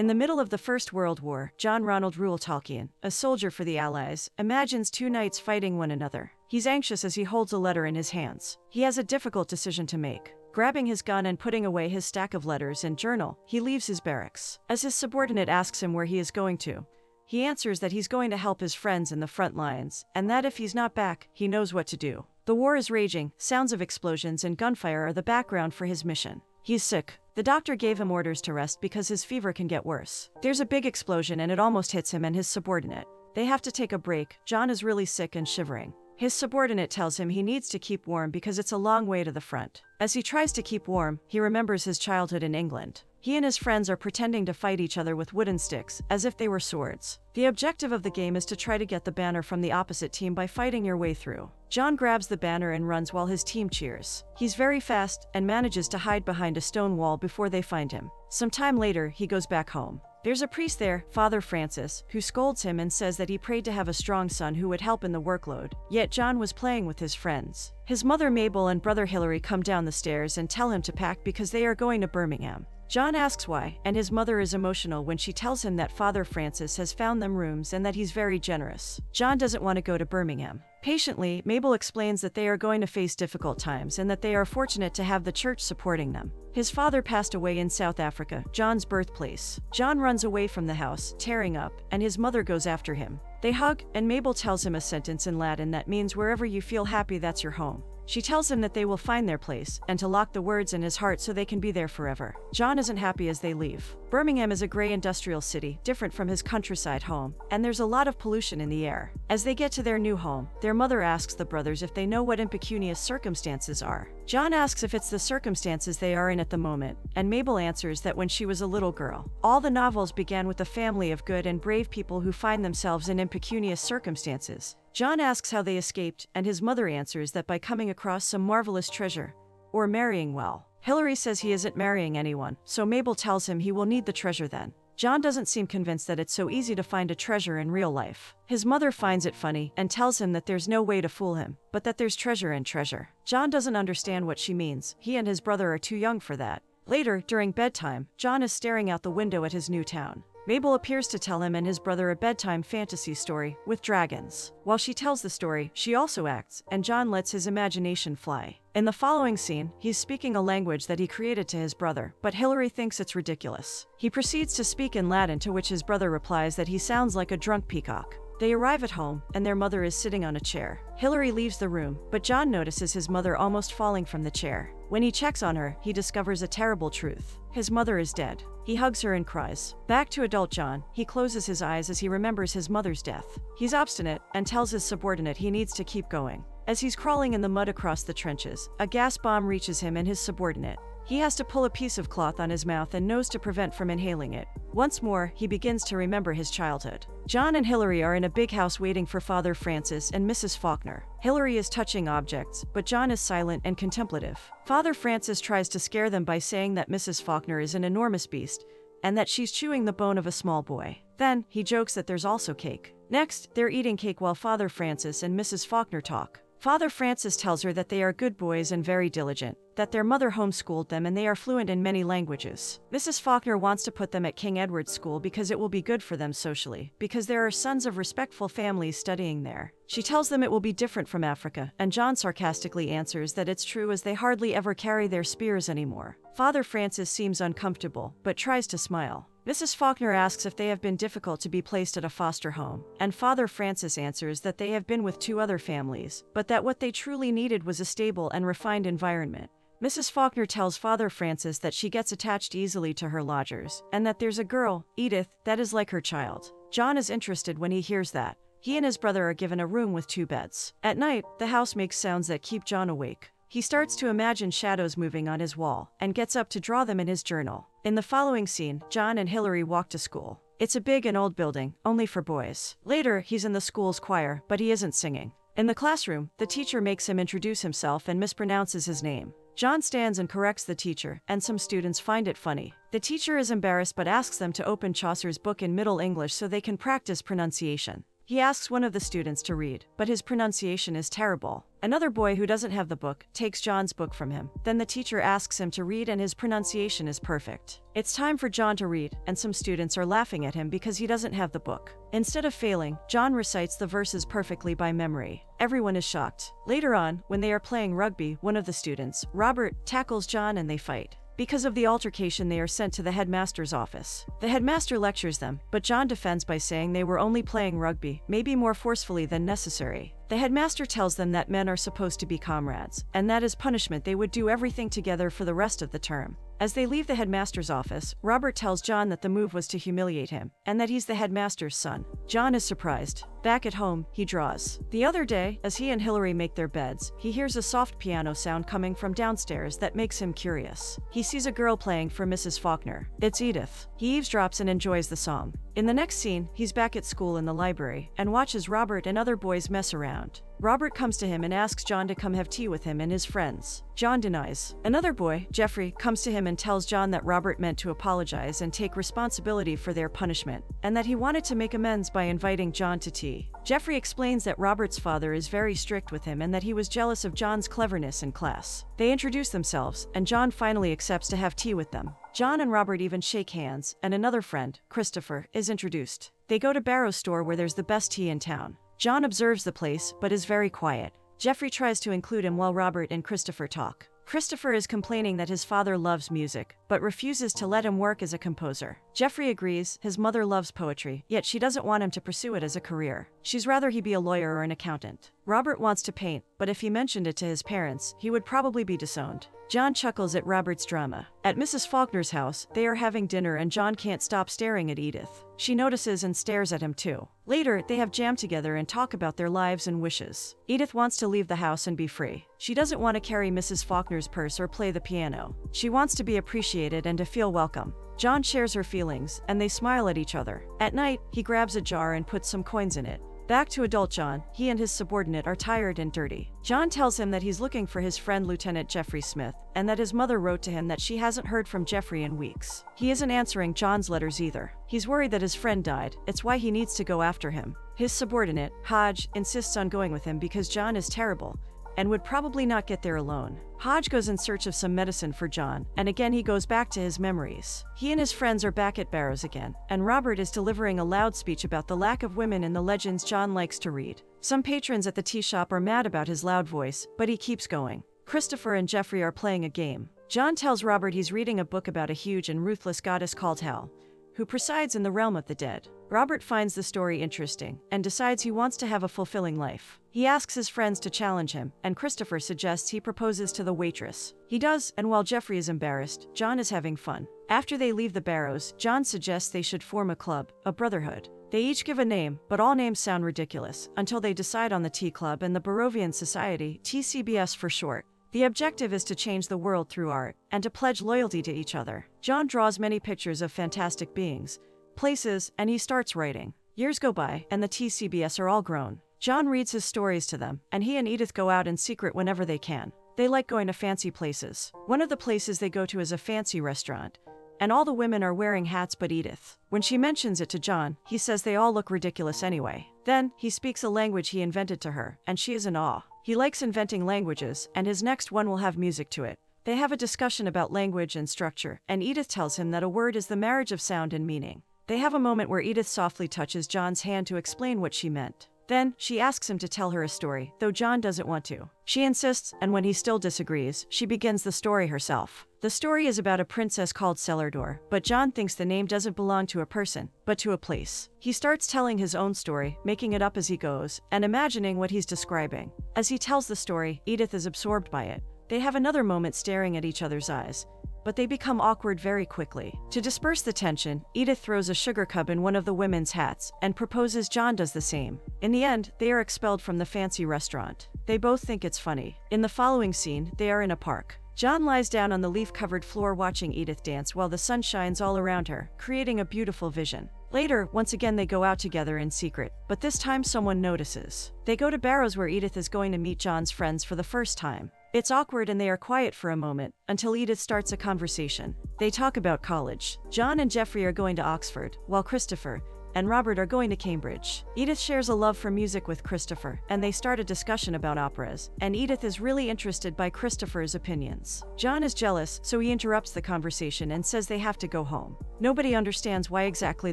In the middle of the First World War, John Ronald Reuel Tolkien, a soldier for the Allies, imagines two knights fighting one another. He's anxious as he holds a letter in his hands. He has a difficult decision to make. Grabbing his gun and putting away his stack of letters and journal, he leaves his barracks. As his subordinate asks him where he is going to, he answers that he's going to help his friends in the front lines, and that if he's not back, he knows what to do. The war is raging, sounds of explosions and gunfire are the background for his mission. He's sick. The doctor gave him orders to rest because his fever can get worse. There's a big explosion and it almost hits him and his subordinate. They have to take a break. John is really sick and shivering. His subordinate tells him he needs to keep warm because it's a long way to the front. As he tries to keep warm, he remembers his childhood in England. He and his friends are pretending to fight each other with wooden sticks, as if they were swords. The objective of the game is to try to get the banner from the opposite team by fighting your way through. John grabs the banner and runs while his team cheers. He's very fast and manages to hide behind a stone wall before they find him. Some time later, he goes back home. There's a priest there, Father Francis, who scolds him and says that he prayed to have a strong son who would help in the workload. Yet John was playing with his friends. His mother Mabel and brother Hilary come down the stairs and tell him to pack because they are going to Birmingham. John asks why, and his mother is emotional when she tells him that Father Francis has found them rooms and that he's very generous. John doesn't want to go to Birmingham. Patiently, Mabel explains that they are going to face difficult times and that they are fortunate to have the church supporting them. His father passed away in South Africa, John's birthplace. John runs away from the house, tearing up, and his mother goes after him. They hug, and Mabel tells him a sentence in Latin that means wherever you feel happy, that's your home. She tells him that they will find their place and to lock the words in his heart so they can be there forever. John isn't happy as they leave. Birmingham is a gray industrial city, different from his countryside home, and there's a lot of pollution in the air. As they get to their new home, their mother asks the brothers if they know what impecunious circumstances are. John asks if it's the circumstances they are in at the moment, and Mabel answers that when she was a little girl, all the novels began with a family of good and brave people who find themselves in impecunious circumstances. John asks how they escaped, and his mother answers that by coming across some marvelous treasure, or marrying well. Hilary says he isn't marrying anyone, so Mabel tells him he will need the treasure then. John doesn't seem convinced that it's so easy to find a treasure in real life. His mother finds it funny and tells him that there's no way to fool him, but that there's treasure in treasure. John doesn't understand what she means. He and his brother are too young for that. Later, during bedtime, John is staring out the window at his new town. Mabel appears to tell him and his brother a bedtime fantasy story with dragons. While she tells the story, she also acts, and John lets his imagination fly. In the following scene, he's speaking a language that he created to his brother, but Hilary thinks it's ridiculous. He proceeds to speak in Latin to which his brother replies that he sounds like a drunk peacock. They arrive at home, and their mother is sitting on a chair. Hilary leaves the room, but John notices his mother almost falling from the chair. When he checks on her, he discovers a terrible truth. His mother is dead. He hugs her and cries. Back to adult John, he closes his eyes as he remembers his mother's death. He's obstinate and tells his subordinate he needs to keep going. As he's crawling in the mud across the trenches, a gas bomb reaches him and his subordinate. He has to pull a piece of cloth on his mouth and nose to prevent from inhaling it. Once more, he begins to remember his childhood. John and Hilary are in a big house waiting for Father Francis and Mrs. Faulkner. Hilary is touching objects, but John is silent and contemplative. Father Francis tries to scare them by saying that Mrs. Faulkner is an enormous beast and that she's chewing the bone of a small boy. Then, he jokes that there's also cake. Next, they're eating cake while Father Francis and Mrs. Faulkner talk. Father Francis tells her that they are good boys and very diligent, that their mother homeschooled them and they are fluent in many languages. Mrs. Faulkner wants to put them at King Edward's School because it will be good for them socially, because there are sons of respectful families studying there. She tells them it will be different from Africa, and John sarcastically answers that it's true as they hardly ever carry their spears anymore. Father Francis seems uncomfortable, but tries to smile. Mrs. Faulkner asks if they have been difficult to be placed at a foster home, and Father Francis answers that they have been with two other families, but that what they truly needed was a stable and refined environment. Mrs. Faulkner tells Father Francis that she gets attached easily to her lodgers, and that there's a girl, Edith, that is like her child. John is interested when he hears that. He and his brother are given a room with two beds. At night, the house makes sounds that keep John awake. He starts to imagine shadows moving on his wall and gets up to draw them in his journal. In the following scene, John and Hilary walk to school. It's a big and old building, only for boys. Later, he's in the school's choir, but he isn't singing. In the classroom, the teacher makes him introduce himself and mispronounces his name. John stands and corrects the teacher, and some students find it funny. The teacher is embarrassed but asks them to open Chaucer's book in Middle English so they can practice pronunciation. He asks one of the students to read, but his pronunciation is terrible. Another boy who doesn't have the book takes John's book from him. Then the teacher asks him to read and his pronunciation is perfect. It's time for John to read, and some students are laughing at him because he doesn't have the book. Instead of failing, John recites the verses perfectly by memory. Everyone is shocked. Later on, when they are playing rugby, one of the students, Robert, tackles John and they fight. Because of the altercation, they are sent to the headmaster's office. The headmaster lectures them, but John defends by saying they were only playing rugby, maybe more forcefully than necessary. The headmaster tells them that men are supposed to be comrades, and that as punishment they would do everything together for the rest of the term. As they leave the headmaster's office, Robert tells John that the move was to humiliate him, and that he's the headmaster's son. John is surprised. Back at home, he draws. The other day, as he and Hilary make their beds, he hears a soft piano sound coming from downstairs that makes him curious. He sees a girl playing for Mrs. Faulkner. It's Edith. He eavesdrops and enjoys the song. In the next scene, he's back at school in the library and watches Robert and other boys mess around. Robert comes to him and asks John to come have tea with him and his friends. John denies. Another boy, Geoffrey, comes to him and tells John that Robert meant to apologize and take responsibility for their punishment, and that he wanted to make amends by inviting John to tea. Geoffrey explains that Robert's father is very strict with him and that he was jealous of John's cleverness in class. They introduce themselves, and John finally accepts to have tea with them. John and Robert even shake hands, and another friend, Christopher, is introduced. They go to Barrow's store where there's the best tea in town. John observes the place, but is very quiet. Geoffrey tries to include him while Robert and Christopher talk. Christopher is complaining that his father loves music, but refuses to let him work as a composer. Geoffrey agrees his mother loves poetry, yet she doesn't want him to pursue it as a career. She's rather he be a lawyer or an accountant. Robert wants to paint, but if he mentioned it to his parents, he would probably be disowned. John chuckles at Robert's drama. At Mrs. Faulkner's house, they are having dinner and John can't stop staring at Edith. She notices and stares at him too. Later, they have jam together and talk about their lives and wishes. Edith wants to leave the house and be free. She doesn't want to carry Mrs. Faulkner's purse or play the piano. She wants to be appreciated and to feel welcome. John shares her feelings, and they smile at each other. At night, he grabs a jar and puts some coins in it. Back to adult John, he and his subordinate are tired and dirty. John tells him that he's looking for his friend Lieutenant Geoffrey Smith, and that his mother wrote to him that she hasn't heard from Geoffrey in weeks. He isn't answering John's letters either. He's worried that his friend died, it's why he needs to go after him. His subordinate, Hodge, insists on going with him because John is terrible, and would probably not get there alone. Hodge goes in search of some medicine for John, and again he goes back to his memories. He and his friends are back at Barrows again, and Robert is delivering a loud speech about the lack of women in the legends John likes to read. Some patrons at the tea shop are mad about his loud voice, but he keeps going. Christopher and Geoffrey are playing a game. John tells Robert he's reading a book about a huge and ruthless goddess called Hel, who presides in the realm of the dead. Robert finds the story interesting and decides he wants to have a fulfilling life. He asks his friends to challenge him, and Christopher suggests he proposes to the waitress. He does, and while Geoffrey is embarrassed, John is having fun. After they leave the Barrows, John suggests they should form a club, a brotherhood. They each give a name, but all names sound ridiculous, until they decide on the Tea Club and the Barrovian Society, TCBS for short. The objective is to change the world through art, and to pledge loyalty to each other. John draws many pictures of fantastic beings, places, and he starts writing. Years go by, and the TCBS are all grown. John reads his stories to them, and he and Edith go out in secret whenever they can. They like going to fancy places. One of the places they go to is a fancy restaurant, and all the women are wearing hats but Edith. When she mentions it to John, he says they all look ridiculous anyway. Then, he speaks a language he invented to her, and she is in awe. He likes inventing languages, and his next one will have music to it. They have a discussion about language and structure, and Edith tells him that a word is the marriage of sound and meaning. They have a moment where Edith softly touches John's hand to explain what she meant. Then, she asks him to tell her a story, though John doesn't want to. She insists, and when he still disagrees, she begins the story herself. The story is about a princess called Cellardor, but John thinks the name doesn't belong to a person, but to a place. He starts telling his own story, making it up as he goes, and imagining what he's describing. As he tells the story, Edith is absorbed by it. They have another moment staring at each other's eyes, but they become awkward very quickly. To disperse the tension, Edith throws a sugar cub in one of the women's hats and proposes John does the same. In the end, they are expelled from the fancy restaurant. They both think it's funny. In the following scene, they are in a park. John lies down on the leaf covered floor watching Edith dance while the sun shines all around her, creating a beautiful vision. Later, once again, they go out together in secret, but this time someone notices. They go to Barrows where Edith is going to meet John's friends for the first time. It's awkward and they are quiet for a moment until Edith starts a conversation. They talk about college. John and Geoffrey are going to Oxford, while Christopher, and Robert are going to Cambridge. Edith shares a love for music with Christopher, and they start a discussion about operas, and Edith is really interested by Christopher's opinions. John is jealous, so he interrupts the conversation and says they have to go home. Nobody understands why exactly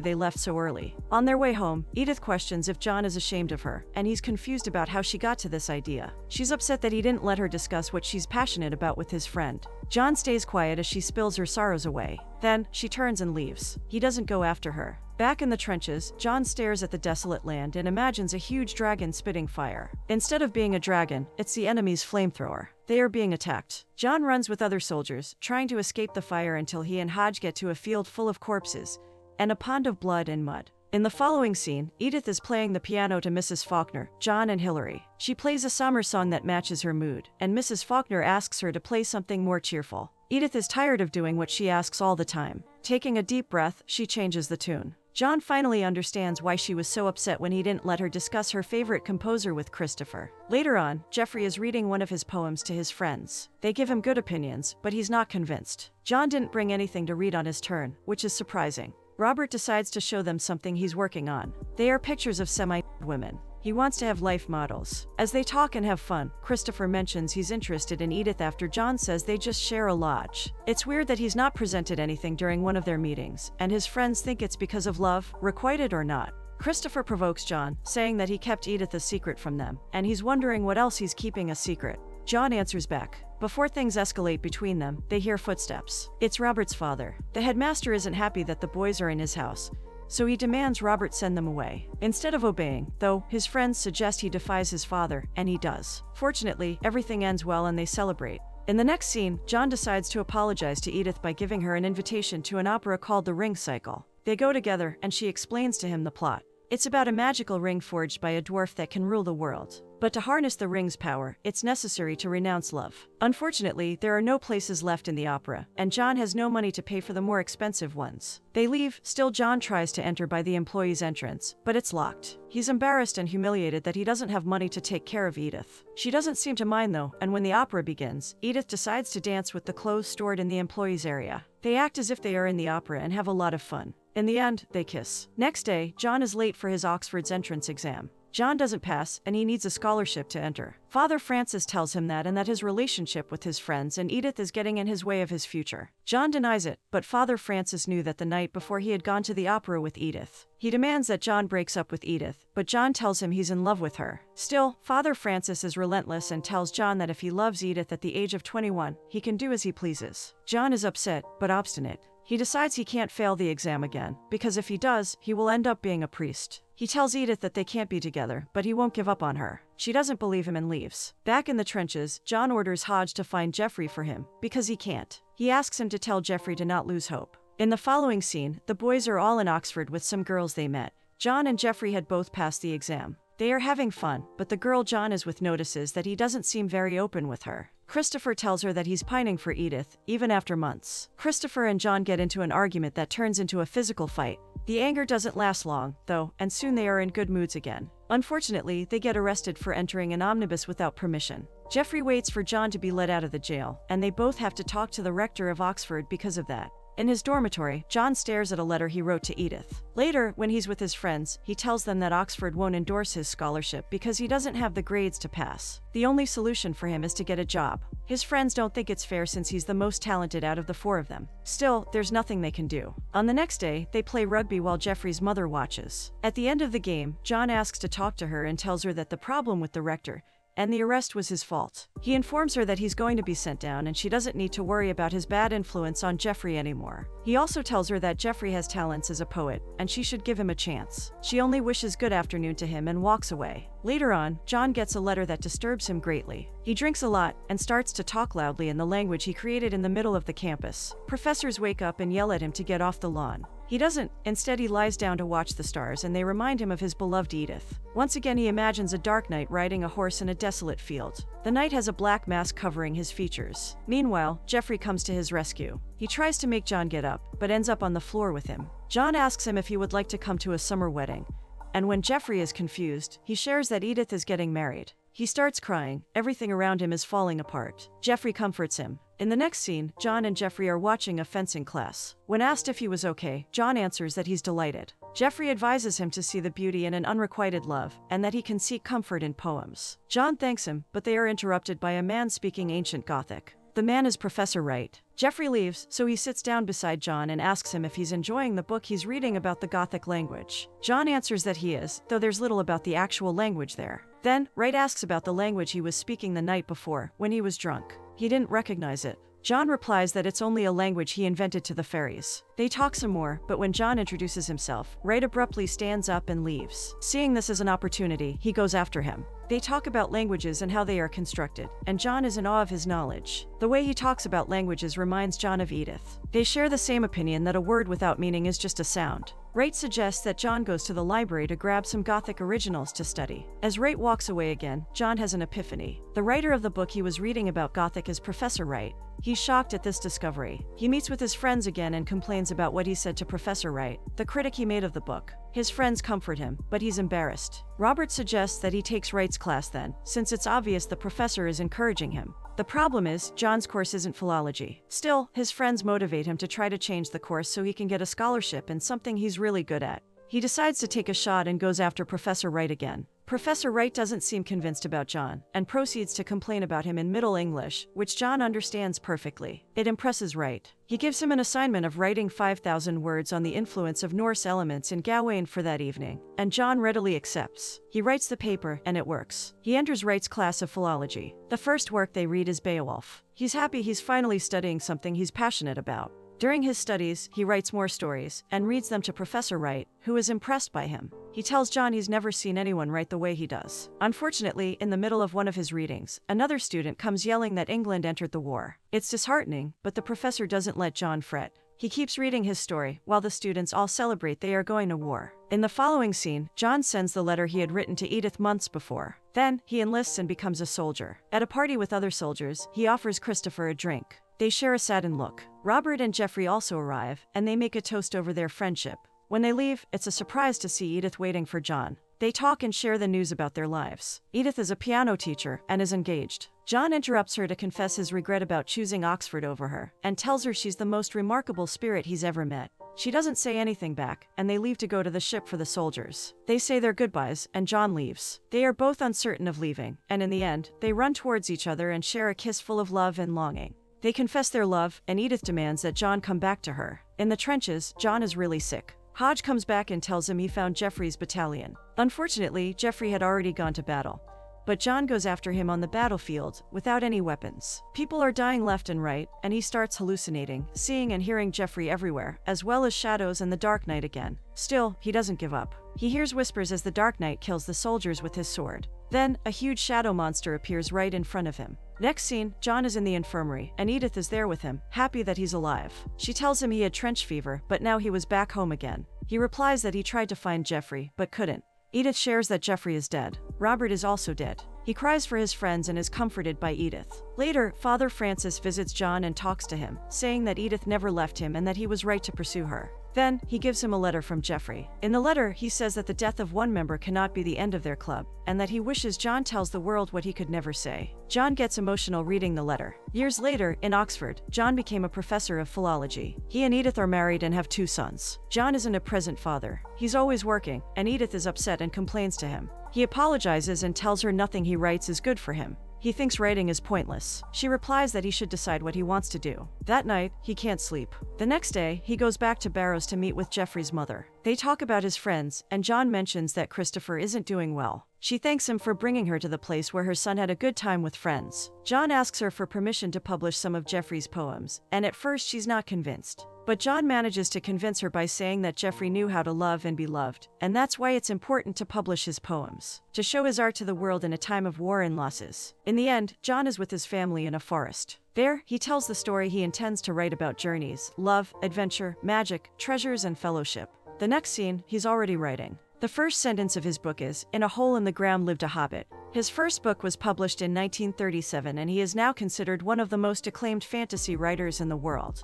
they left so early. On their way home, Edith questions if John is ashamed of her, and he's confused about how she got to this idea. She's upset that he didn't let her discuss what she's passionate about with his friend. John stays quiet as she spills her sorrows away. Then, she turns and leaves. He doesn't go after her. Back in the trenches, John stares at the desolate land and imagines a huge dragon spitting fire. Instead of being a dragon, it's the enemy's flamethrower. They are being attacked. John runs with other soldiers, trying to escape the fire until he and Hodge get to a field full of corpses and a pond of blood and mud. In the following scene, Edith is playing the piano to Mrs. Faulkner, John, and Hilary. She plays a summer song that matches her mood, and Mrs. Faulkner asks her to play something more cheerful. Edith is tired of doing what she asks all the time. Taking a deep breath, she changes the tune. John finally understands why she was so upset when he didn't let her discuss her favorite composer with Christopher. Later on, Geoffrey is reading one of his poems to his friends. They give him good opinions, but he's not convinced. John didn't bring anything to read on his turn, which is surprising. Robert decides to show them something he's working on. They are pictures of semi women. He wants to have life models. As they talk and have fun, Christopher mentions he's interested in Edith after John says they just share a lodge. It's weird that he's not presented anything during one of their meetings, and his friends think it's because of love, requited or not. Christopher provokes John, saying that he kept Edith a secret from them, and he's wondering what else he's keeping a secret. John answers back. Before things escalate between them, they hear footsteps. It's Robert's father. The headmaster isn't happy that the boys are in his house, so he demands Robert send them away. Instead of obeying, though, his friends suggest he defies his father, and he does. Fortunately, everything ends well and they celebrate. In the next scene, John decides to apologize to Edith by giving her an invitation to an opera called The Ring Cycle. They go together, and she explains to him the plot. It's about a magical ring forged by a dwarf that can rule the world. But to harness the ring's power, it's necessary to renounce love. Unfortunately, there are no places left in the opera, and John has no money to pay for the more expensive ones. They leave, still John tries to enter by the employee's entrance, but it's locked. He's embarrassed and humiliated that he doesn't have money to take care of Edith. She doesn't seem to mind though, and when the opera begins, Edith decides to dance with the clothes stored in the employee's area. They act as if they are in the opera and have a lot of fun. In the end, they kiss. Next day, John is late for his Oxford's entrance exam. John doesn't pass, and he needs a scholarship to enter. Father Francis tells him that and that his relationship with his friends and Edith is getting in his way of his future. John denies it, but Father Francis knew that the night before he had gone to the opera with Edith. He demands that John breaks up with Edith, but John tells him he's in love with her. Still, Father Francis is relentless and tells John that if he loves Edith at the age of 21, he can do as he pleases. John is upset, but obstinate. He decides he can't fail the exam again, because if he does, he will end up being a priest. He tells Edith that they can't be together, but he won't give up on her. She doesn't believe him and leaves. Back in the trenches, John orders Hodge to find Geoffrey for him, because he can't. He asks him to tell Geoffrey to not lose hope. In the following scene, the boys are all in Oxford with some girls they met. John and Geoffrey had both passed the exam. They are having fun, but the girl John is with notices that he doesn't seem very open with her. Christopher tells her that he's pining for Edith, even after months. Christopher and John get into an argument that turns into a physical fight. The anger doesn't last long, though, and soon they are in good moods again. Unfortunately, they get arrested for entering an omnibus without permission. Geoffrey waits for John to be let out of the jail, and they both have to talk to the rector of Oxford because of that. In his dormitory, John stares at a letter he wrote to Edith. Later, when he's with his friends, he tells them that Oxford won't endorse his scholarship because he doesn't have the grades to pass. The only solution for him is to get a job. His friends don't think it's fair since he's the most talented out of the four of them. Still, there's nothing they can do. On the next day, they play rugby while Geoffrey's mother watches. At the end of the game, John asks to talk to her and tells her that the problem with the rector and the arrest was his fault. He informs her that he's going to be sent down and she doesn't need to worry about his bad influence on Geoffrey anymore. He also tells her that Geoffrey has talents as a poet and she should give him a chance. She only wishes good afternoon to him and walks away. Later on, John gets a letter that disturbs him greatly. He drinks a lot and starts to talk loudly in the language he created in the middle of the campus. Professors wake up and yell at him to get off the lawn. He doesn't. Instead, he lies down to watch the stars, and they remind him of his beloved Edith. Once again, he imagines a dark knight riding a horse in a desolate field. The knight has a black mask covering his features. Meanwhile, Geoffrey comes to his rescue. He tries to make John get up, but ends up on the floor with him. John asks him if he would like to come to a summer wedding. And when Geoffrey is confused, he shares that Edith is getting married. He starts crying. Everything around him is falling apart. Geoffrey comforts him. In the next scene, John and Geoffrey are watching a fencing class. When asked if he was okay, John answers that he's delighted. Geoffrey advises him to see the beauty in an unrequited love, and that he can seek comfort in poems. John thanks him, but they are interrupted by a man speaking ancient Gothic. The man is Professor Wright. Geoffrey leaves, so he sits down beside John and asks him if he's enjoying the book he's reading about the Gothic language. John answers that he is, though there's little about the actual language there. Then, Wright asks about the language he was speaking the night before, when he was drunk. He didn't recognize it. John replies that it's only a language he invented to the fairies. They talk some more, but when John introduces himself, Wright abruptly stands up and leaves. Seeing this as an opportunity, he goes after him. They talk about languages and how they are constructed, and John is in awe of his knowledge. The way he talks about languages reminds John of Edith. They share the same opinion that a word without meaning is just a sound. Wright suggests that John goes to the library to grab some Gothic originals to study. As Wright walks away again, John has an epiphany. The writer of the book he was reading about Gothic is Professor Wright. He's shocked at this discovery. He meets with his friends again and complains about what he said to Professor Wright, the critic he made of the book. His friends comfort him, but he's embarrassed. Robert suggests that he takes Wright's class then, since it's obvious the professor is encouraging him. The problem is, John's course isn't philology. Still, his friends motivate him to try to change the course so he can get a scholarship in something he's really good at. He decides to take a shot and goes after Professor Wright again. Professor Wright doesn't seem convinced about John and proceeds to complain about him in Middle English, which John understands perfectly. It impresses Wright. He gives him an assignment of writing 5,000 words on the influence of Norse elements in Gawain for that evening, and John readily accepts. He writes the paper, and it works. He enters Wright's class of philology. The first work they read is Beowulf. He's happy he's finally studying something he's passionate about. During his studies, he writes more stories and reads them to Professor Wright, who is impressed by him. He tells John he's never seen anyone write the way he does. Unfortunately, in the middle of one of his readings, another student comes yelling that England entered the war. It's disheartening, but the professor doesn't let John fret. He keeps reading his story, while the students all celebrate they are going to war. In the following scene, John sends the letter he had written to Edith months before. Then, he enlists and becomes a soldier. At a party with other soldiers, he offers Christopher a drink. They share a saddened look. Robert and Geoffrey also arrive, and they make a toast over their friendship. When they leave, it's a surprise to see Edith waiting for John. They talk and share the news about their lives. Edith is a piano teacher and is engaged. John interrupts her to confess his regret about choosing Oxford over her and tells her she's the most remarkable spirit he's ever met. She doesn't say anything back, and they leave to go to the ship for the soldiers. They say their goodbyes, and John leaves. They are both uncertain of leaving, and in the end, they run towards each other and share a kiss full of love and longing. They confess their love, and Edith demands that John come back to her. In the trenches, John is really sick. Hodge comes back and tells him he found Geoffrey's battalion. Unfortunately, Geoffrey had already gone to battle. But John goes after him on the battlefield without any weapons. People are dying left and right, and he starts hallucinating, seeing and hearing Geoffrey everywhere, as well as shadows and the Dark Knight again. Still, he doesn't give up. He hears whispers as the Dark Knight kills the soldiers with his sword. Then, a huge shadow monster appears right in front of him. Next scene, John is in the infirmary, and Edith is there with him, happy that he's alive. She tells him he had trench fever, but now he was back home again. He replies that he tried to find Geoffrey, but couldn't. Edith shares that Geoffrey is dead. Robert is also dead. He cries for his friends and is comforted by Edith. Later, Father Francis visits John and talks to him, saying that Edith never left him and that he was right to pursue her. Then, he gives him a letter from Geoffrey. In the letter, he says that the death of one member cannot be the end of their club, and that he wishes John tells the world what he could never say. John gets emotional reading the letter. Years later, in Oxford, John became a professor of philology. He and Edith are married and have two sons. John isn't a present father. He's always working, and Edith is upset and complains to him. He apologizes and tells her nothing he writes is good for him. He thinks writing is pointless. She replies that he should decide what he wants to do. That night, he can't sleep. The next day, he goes back to Barrows to meet with Geoffrey's mother. They talk about his friends, and John mentions that Christopher isn't doing well. She thanks him for bringing her to the place where her son had a good time with friends. John asks her for permission to publish some of Geoffrey's poems, and at first she's not convinced. But John manages to convince her by saying that Geoffrey knew how to love and be loved, and that's why it's important to publish his poems, to show his art to the world in a time of war and losses. In the end, John is with his family in a forest. There, he tells the story he intends to write about journeys, love, adventure, magic, treasures, and fellowship. The next scene, he's already writing. The first sentence of his book is In a hole in the ground lived a hobbit. His first book was published in 1937, and he is now considered one of the most acclaimed fantasy writers in the world.